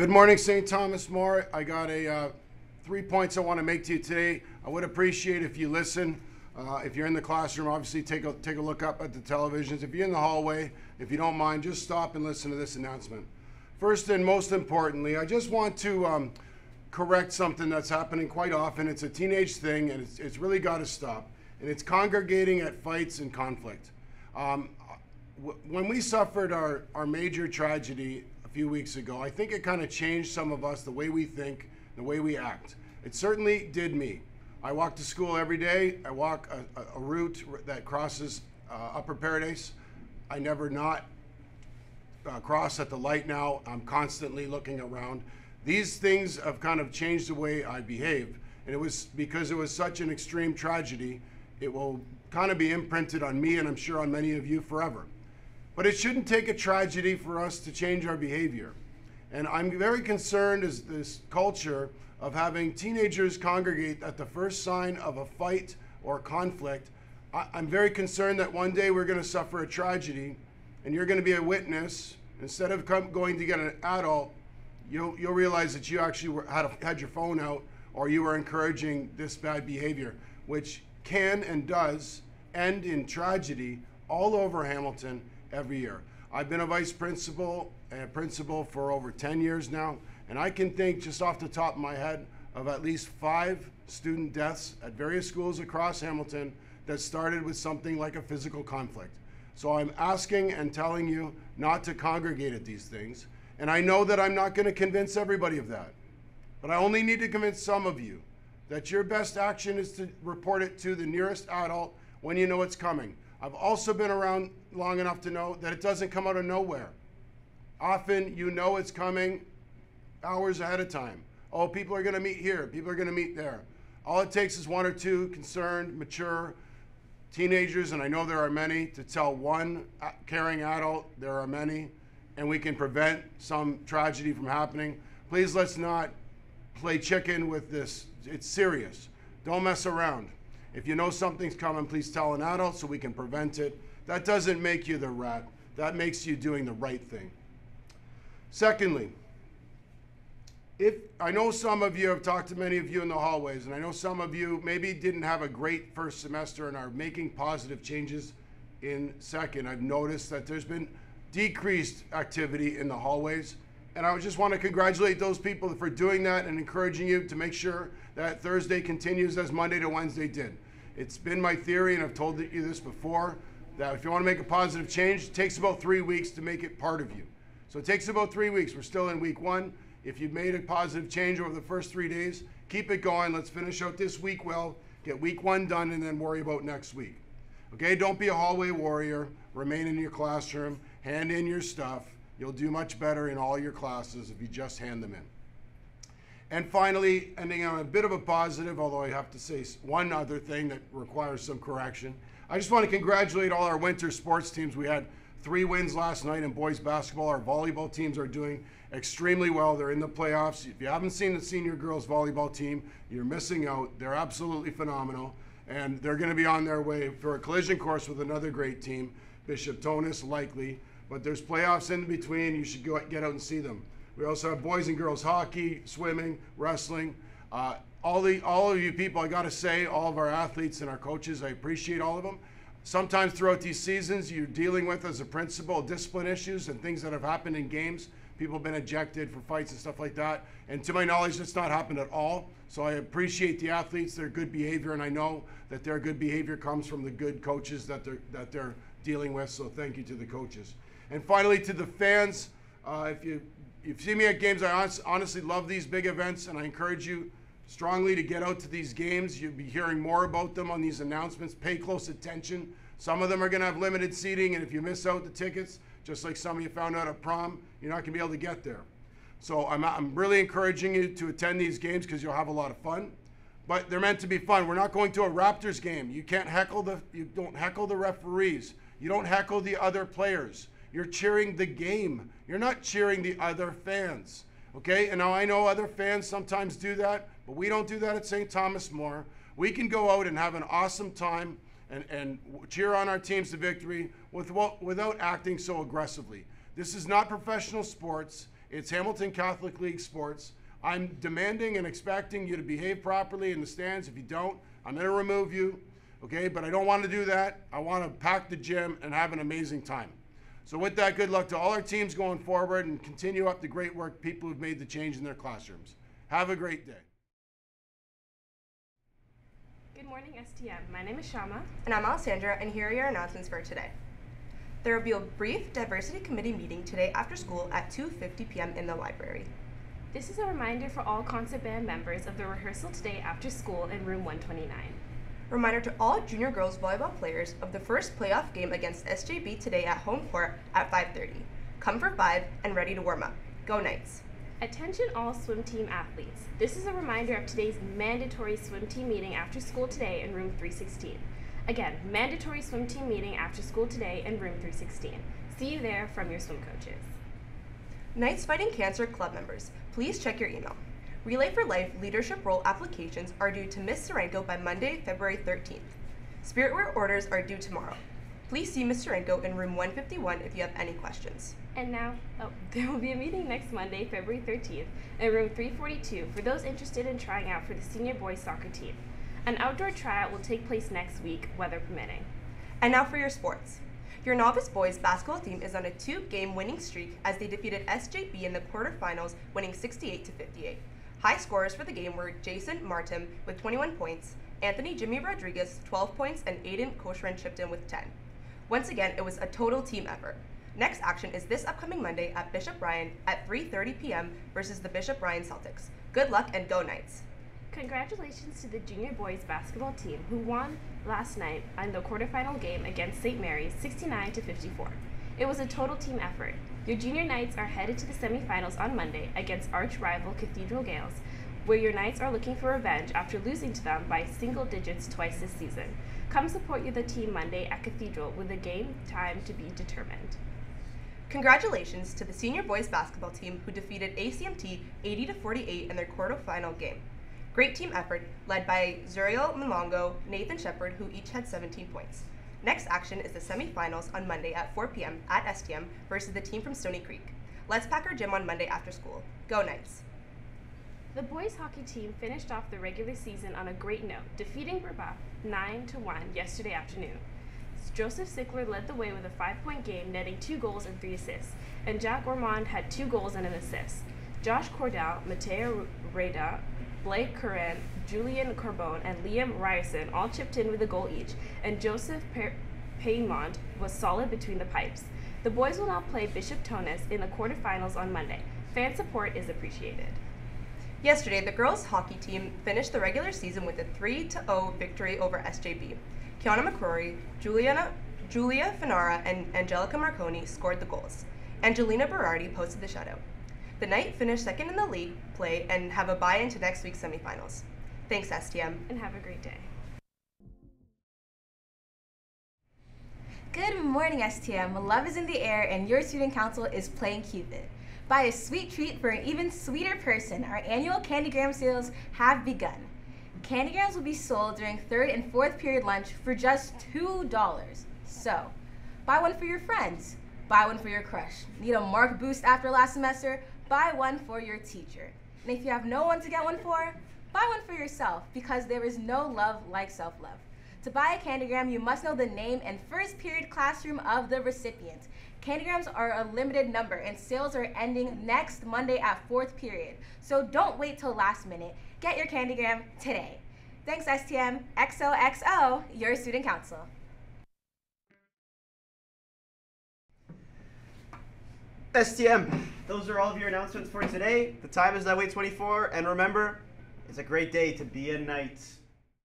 Good morning, St. Thomas More. I got a uh, three points I want to make to you today. I would appreciate if you listen. Uh, if you're in the classroom, obviously take a take a look up at the televisions. If you're in the hallway, if you don't mind, just stop and listen to this announcement. First and most importantly, I just want to um, correct something that's happening quite often. It's a teenage thing, and it's, it's really got to stop. And it's congregating at fights and conflict. Um, when we suffered our, our major tragedy few weeks ago, I think it kind of changed some of us, the way we think, the way we act. It certainly did me. I walk to school every day. I walk a, a, route that crosses uh, Upper Paradise. I never not uh, cross at the light now. I'm constantly looking around. These things have kind of changed the way I behave. And it was because it was such an extreme tragedy, it will kind of be imprinted on me and I'm sure on many of you forever. But it shouldn't take a tragedy for us to change our behavior. And I'm very concerned as this culture of having teenagers congregate at the first sign of a fight or conflict. I, am very concerned that one day we're going to suffer a tragedy and you're going to be a witness. Instead of come, going to get an adult, you'll, you'll realize that you actually were, had, a, had your phone out or you were encouraging this bad behavior, which can and does end in tragedy all over Hamilton every year. I've been a vice principal and principal for over 10 years now, and I can think just off the top of my head of at least five student deaths at various schools across Hamilton that started with something like a physical conflict. So I'm asking and telling you not to congregate at these things. And I know that I'm not going to convince everybody of that. But I only need to convince some of you that your best action is to report it to the nearest adult when you know it's coming. I've also been around long enough to know that it doesn't come out of nowhere. Often you know it's coming hours ahead of time. Oh, people are going to meet here, people are going to meet there. All it takes is one or two concerned, mature teenagers, and I know there are many, to tell one caring adult there are many, and we can prevent some tragedy from happening. Please let's not play chicken with this. It's serious. Don't mess around. If you know something's coming, please tell an adult so we can prevent it. That doesn't make you the rat. That makes you doing the right thing. Secondly, if I know some of you I've talked to many of you in the hallways, and I know some of you maybe didn't have a great first semester and are making positive changes in second. I've noticed that there's been decreased activity in the hallways. And I just want to congratulate those people for doing that and encouraging you to make sure that Thursday continues as Monday to Wednesday did. It's been my theory, and I've told you this before, that if you want to make a positive change, it takes about three weeks to make it part of you. So it takes about three weeks. We're still in week one. If you've made a positive change over the first three days, keep it going. Let's finish out this week well, get week one done, and then worry about next week. Okay, don't be a hallway warrior. Remain in your classroom, hand in your stuff. You'll do much better in all your classes if you just hand them in. And finally, ending on a bit of a positive, although I have to say one other thing that requires some correction. I just want to congratulate all our winter sports teams. We had three wins last night in boys basketball. Our volleyball teams are doing extremely well. They're in the playoffs. If you haven't seen the senior girls volleyball team, you're missing out. They're absolutely phenomenal. And they're going to be on their way for a collision course with another great team, Bishop Tonnos, likely. But there's playoffs in between. You should go get out and see them. We also have boys and girls hockey, swimming, wrestling. Uh, all the all of you people, I got to say, all of our athletes and our coaches, I appreciate all of them. Sometimes throughout these seasons, you're dealing with, as a principal, discipline issues and things that have happened in games. People have been ejected for fights and stuff like that. And to my knowledge, that's not happened at all. So I appreciate the athletes, their good behavior, and I know that their good behavior comes from the good coaches that they're that they're dealing with. So thank you to the coaches. And finally, to the fans, uh, if you if you see me at games, I honestly love these big events, and I encourage you strongly to get out to these games. You'll be hearing more about them on these announcements. Pay close attention. Some of them are going to have limited seating, and if you miss out the tickets, just like some of you found out at prom, you're not going to be able to get there. So I'm, I'm really encouraging you to attend these games because you'll have a lot of fun. But they're meant to be fun. We're not going to a Raptors game. You can't heckle the you don't heckle the referees. You don't heckle the other players. You're cheering the game. You're not cheering the other fans. Okay? And now I know other fans sometimes do that, but we don't do that at St. Thomas More. We can go out and have an awesome time and, and cheer on our teams to victory with, without acting so aggressively. This is not professional sports. It's Hamilton Catholic League sports. I'm demanding and expecting you to behave properly in the stands. If you don't, I'm going to remove you. Okay, but I don't want to do that. I want to pack the gym and have an amazing time. So, with that, good luck to all our teams going forward and continue up the great work people who've made the change in their classrooms. Have a great day. Good morning, STM. My name is Shama. And I'm Alessandra, and here are your announcements for today. There will be a brief diversity committee meeting today after school at 2:50 p.m. in the library. This is a reminder for all concert band members of the rehearsal today after school in room 129. Reminder to all junior girls volleyball players of the first playoff game against SJB today at home court at 5:30. Come for 5 and ready to warm up. Go Knights. Attention all swim team athletes. This is a reminder of today's mandatory swim team meeting after school today in room 316. Again, mandatory swim team meeting after school today in room 316. See you there from your swim coaches. Knights Fighting Cancer Club members, please check your email. Relay for Life leadership role applications are due to Ms. Serenko by Monday, February 13th. Spiritwear orders are due tomorrow. Please see Ms. Serenko in room 151 if you have any questions. And now, oh, there will be a meeting next Monday, February 13th, in room 342 for those interested in trying out for the senior boys soccer team. An outdoor tryout will take place next week, weather permitting. And now for your sports. Your novice boys basketball team is on a two-game winning streak as they defeated SJB in the quarterfinals, winning 68 to 58. High scorers for the game were Jason Martin with 21 points, Anthony Jimmy Rodriguez 12 points, and Aiden Koshran in with 10. Once again, it was a total team effort. Next action is this upcoming Monday at Bishop Ryan at 3:30 p.m. versus the Bishop Ryan Celtics. Good luck and go Knights! Congratulations to the junior boys basketball team who won last night in the quarterfinal game against St. Mary's 69 to 54. It was a total team effort. Your junior knights are headed to the semifinals on Monday against arch rival Cathedral Gaels, where your knights are looking for revenge after losing to them by single digits twice this season. Come support you the team Monday at Cathedral with a game time to be determined. Congratulations to the senior boys basketball team who defeated ACMT 80 to 48 in their quarterfinal game. Great team effort led by Zuriel Malongo, Nathan Shepard, who each had 17 points. Next action is the semifinals on Monday at 4 p.m. at STM versus the team from Stoney Creek. Let's pack our gym on Monday after school. Go Knights! The boys hockey team finished off the regular season on a great note, defeating Brebeuf 9 to 1 yesterday afternoon. Joseph Sickler led the way with a five-point game, netting two goals and three assists, and Jack Ormond had two goals and an assist. Josh Cordell, Mateo Reda, Blake Curran, Julian Corbone, and Liam Ryerson all chipped in with a goal each, and Joseph per- was solid between the pipes. The boys will now play Bishop Tonnos in the quarterfinals on Monday. Fan support is appreciated. Yesterday, the girls' hockey team finished the regular season with a 3 0 victory over SJB. Kiana McCrory, Juliana, Julia Finara, and Angelica Marconi scored the goals. Angelina Berardi posted the shutout. The Knight finished second in the league play and have a bye into next week's semifinals. Thanks, STM. And have a great day. Good morning, STM. Love is in the air, and your student council is playing Cupid. Buy a sweet treat for an even sweeter person. Our annual Candygram sales have begun. Candygrams will be sold during third and fourth period lunch for just $2. So, buy one for your friends. Buy one for your crush. Need a mark boost after last semester? Buy one for your teacher. And if you have no one to get one for, buy one for yourself because there is no love like self love. To buy a candygram, you must know the name and first period classroom of the recipient. Candygrams are a limited number and sales are ending next Monday at fourth period. So don't wait till last minute. Get your candygram today. Thanks, STM. XOXO, your student council. STM, those are all of your announcements for today. The time is now 8:24, and remember, it's a great day to be a knight.